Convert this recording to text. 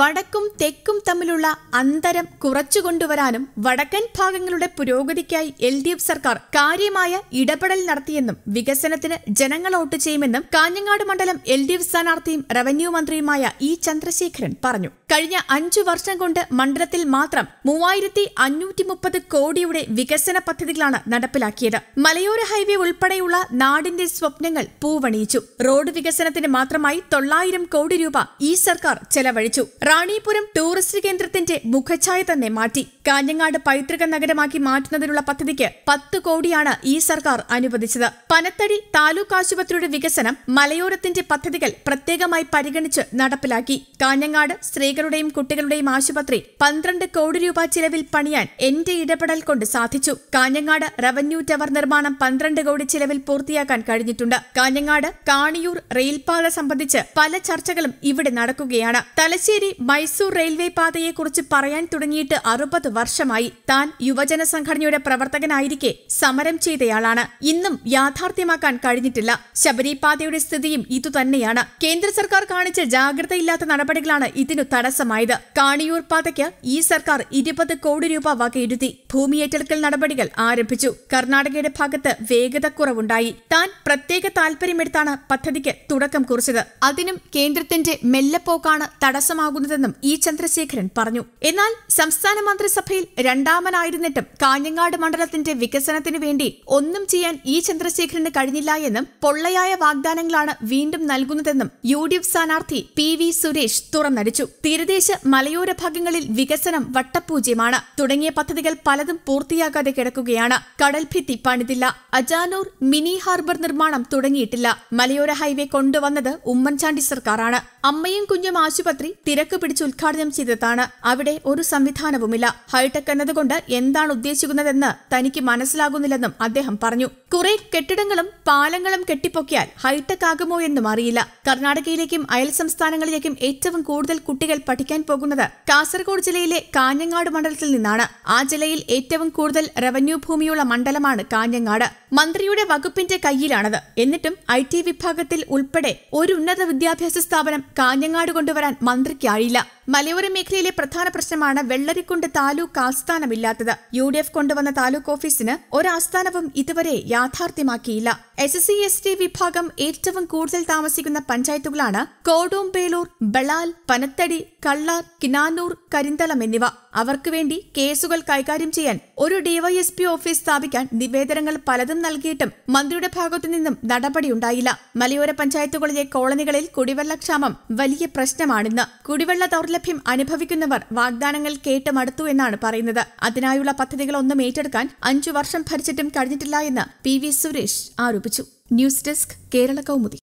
വടക്കും തെക്കും തമ്മിലുള്ള അന്തരം കുറച്ചുകൊണ്ടുവരാനും വടക്കൻ ഭാഗങ്ങളുടെ പുരോഗതിക്കായി എൽ ഡി എഫ് സർക്കാർ കാര്യമായ ഇടപെടൽ നടത്തിയെന്നും വികസനത്തിന് ജനങ്ങൾ വോട്ട് ചെയ്യുമെന്നും കാഞ്ഞങ്ങാട് മണ്ഡലം എൽ ഡി എഫ് സ്ഥാനാർത്ഥിയും റവന്യൂ മന്ത്രിയുമായ ഇ ചന്ദ്രശേഖരൻ പറഞ്ഞു. കഴിഞ്ഞ അഞ്ചു വർഷം കൊണ്ട് മണ്ഡലത്തിൽ മാത്രം മൂവായിരത്തി അഞ്ഞൂറ്റി മുപ്പത് കോടിയുടെ വികസന പദ്ധതികളാണ് നടപ്പിലാക്കിയത്. മലയോര ഹൈവേ ഉൾപ്പെടെയുള്ള നാടിന്റെ സ്വപ്നങ്ങൾ പൂവണിയിച്ചു. റോഡ് വികസനത്തിന് മാത്രമായി തൊള്ളായിരം കോടി രൂപ ഈ സർക്കാർ ചെലവഴിച്ചു. റാണിപുരം ടൂറിസ്റ്റ് കേന്ദ്രത്തിന്റെ മുഖഛായ തന്നെ മാറ്റി. കാഞ്ഞങ്ങാട് പൈതൃക നഗരമാക്കി മാറ്റുന്നതിനുള്ള പദ്ധതിക്ക് പത്ത് കോടിയാണ് ഈ സർക്കാർ അനുവദിച്ചത്. പനത്തടി താലൂക്ക് ആശുപത്രിയുടെ വികസനം മലയോരത്തിന്റെ പദ്ധതികൾ പ്രത്യേകമായി പരിഗണിച്ച് നടപ്പിലാക്കി. കാഞ്ഞങ്ങാട് സ്ത്രീകളുടെയും കുട്ടികളുടെയും ആശുപത്രി പന്ത്രണ്ട് കോടി രൂപ ചിലവിൽ പണിയാൻ എന്റെ ഇടപെടൽ കൊണ്ട് സാധിച്ചു. കാഞ്ഞങ്ങാട് റവന്യൂ ടവർ നിർമ്മാണം പന്ത്രണ്ട് കോടി ചിലവിൽ പൂർത്തിയാക്കാൻ കഴിഞ്ഞിട്ടുണ്ട്. കാഞ്ഞങ്ങാട് കാണിയൂർ റെയിൽപാത സംബന്ധിച്ച് പല ചർച്ചകളും ഇവിടെ നടക്കുകയാണ്. തലശ്ശേരി മൈസൂർ റെയിൽവേ പാതയെക്കുറിച്ച് പറയാൻ തുടങ്ങിയിട്ട് അറുപത് വർഷമായി താൻ യുവജന സംഘടനയുടെ പ്രവർത്തകനായിരിക്കെ സമരം ചെയ്തയാളാണ്. ഇന്നും യാഥാർത്ഥ്യമാക്കാൻ കഴിഞ്ഞിട്ടില്ല. ശബരിപാതയുടെ സ്ഥിതിയും ഇതുതന്നെയാണ് കേന്ദ്ര സർക്കാർ കാണിച്ച ജാഗ്രതയില്ലാത്ത നടപടികളാണ് ഇതിനു തടസ്സമായത്. കാണിയൂർ പാതയ്ക്ക് ഈ സർക്കാർ ഇരുപത് കോടി രൂപ വകയിരുത്തി ഭൂമിയേറ്റെടുക്കൽ നടപടികൾ ആരംഭിച്ചു. കർണാടകയുടെ ഭാഗത്ത് വേഗതക്കുറവുണ്ടായി താൻ പ്രത്യേക താൽപര്യമെടുത്താണ് പദ്ധതിക്ക് തുടക്കം കുറിച്ചത്. അതിനും കേന്ദ്രത്തിന്റെ മെല്ലെപ്പോക്കാണ് തടസ്സമാകുന്നതെന്നും ഇ ചന്ദ്രശേഖരൻ പറഞ്ഞു. എന്നാൽ സംസ്ഥാന മന്ത്രിസഭയിൽ രണ്ടാമനായിരുന്നിട്ടും കാഞ്ഞങ്ങാട് മണ്ഡലത്തിന്റെ വികസനത്തിനു വേണ്ടി ഒന്നും ചെയ്യാൻ ഇ ചന്ദ്രശേഖരന് കഴിഞ്ഞില്ല എന്നും പൊള്ളയായ വാഗ്ദാനങ്ങളാണ് വീണ്ടും നൽകുന്നതെന്നും യു ഡി എഫ് സ്ഥാനാർത്ഥി പി വി സുരേഷ് തുറന്നടിച്ചു. തീരദേശ മലയോര ഭാഗങ്ങളിൽ വികസനം വട്ടപൂജ്യമാണ്. തുടങ്ങിയ പദ്ധതികൾ പലതും പൂർത്തിയാകാതെ കിടക്കുകയാണ്. കടൽഭിത്തി പണിതില്ല. അജാനൂർ മിനി ഹാർബർ നിർമ്മാണം തുടങ്ങിയിട്ടില്ല. മലയോര ഹൈവേ കൊണ്ടുവന്നത് ഉമ്മൻചാണ്ടി സർക്കാരാണ്. അമ്മയും കുഞ്ഞും ആശുപത്രി തിരക്ക് പിടിച്ച് ഉദ്ഘാടനം ചെയ്തതാണ്. അവിടെ ഒരു സംവിധാനവുമില്ല. ഹൈടെക് എന്നതുകൊണ്ട് എന്താണ് ഉദ്ദേശിക്കുന്നതെന്ന് തനിക്ക് മനസ്സിലാകുന്നില്ലെന്നും അദ്ദേഹം പറഞ്ഞു. കുറെ കെട്ടിടങ്ങളും പാലങ്ങളും കെട്ടിപ്പൊക്കിയാൽ ഹൈടെക് ആകുമോ എന്നും അറിയില്ല. കർണാടകയിലേക്കും അയൽ സംസ്ഥാനങ്ങളിലേക്കും ഏറ്റവും കൂടുതൽ കുട്ടികൾ പഠിക്കാൻ പോകുന്നത് കാസർഗോഡ് ജില്ലയിലെ കാഞ്ഞങ്ങാട് മണ്ഡലത്തിൽ നിന്നാണ്. ആ ജില്ലയിൽ ഏറ്റവും കൂടുതൽ റവന്യൂ ഭൂമിയുള്ള മണ്ഡലമാണ് കാഞ്ഞങ്ങാട്. മന്ത്രിയുടെ വകുപ്പിന്റെ കയ്യിലാണത്. എന്നിട്ടും ഐ വിഭാഗത്തിൽ ഉൾപ്പെടെ ഒരു ഉന്നത വിദ്യാഭ്യാസ സ്ഥാപനം കാഞ്ഞങ്ങാട് കൊണ്ടുവരാൻ മന്ത്രിക്കായില്ല. മലയോര മേഖലയിലെ പ്രധാന പ്രശ്നമാണ് വെള്ളരിക്കുണ്ട് താലൂക്ക് ആസ്ഥാനമില്ലാത്തത്. യു ഡി എഫ് കൊണ്ടുവന്ന താലൂക്ക് ഓഫീസിന് ഒരാസ്ഥാനവും ഇതുവരെ യാഥാർത്ഥ്യമാക്കിയില്ല. എസ് സി എസ് ടി വിഭാഗം ഏറ്റവും കൂടുതൽ താമസിക്കുന്ന പഞ്ചായത്തുകളാണ് കോടോംപേളൂർ ബളാൽ പനത്തടി കള്ളാർ കിനാനൂർ കരിന്തളം എന്നിവ. അവർക്കു വേണ്ടി കേസുകൾ കൈകാര്യം ചെയ്യാൻ ഒരു ഡിവൈഎസ്പി ഓഫീസ് സ്ഥാപിക്കാൻ നിവേദനങ്ങൾ പലതും നൽകിയിട്ടും മന്ത്രിയുടെ ഭാഗത്തു നിന്നും നടപടിയുണ്ടായില്ല. മലയോര പഞ്ചായത്തുകളിലെ കോളനികളിൽ കുടിവെള്ളക്ഷാമം വലിയ പ്രശ്നമാണിന്ന്. കുടിവെള്ള അനുഭവിക്കുന്നവർ വാഗ്ദാനങ്ങൾ കേട്ട് മടുത്തു എന്നാണ് പറയുന്നത്. അതിനായുള്ള പദ്ധതികളൊന്നും ഏറ്റെടുക്കാൻ അഞ്ചു വർഷം ഭരിച്ചിട്ടും കഴിഞ്ഞിട്ടില്ല എന്ന് പി വി സുരേഷ് ആരോപിച്ചു. News desk Kerala Kaumudi.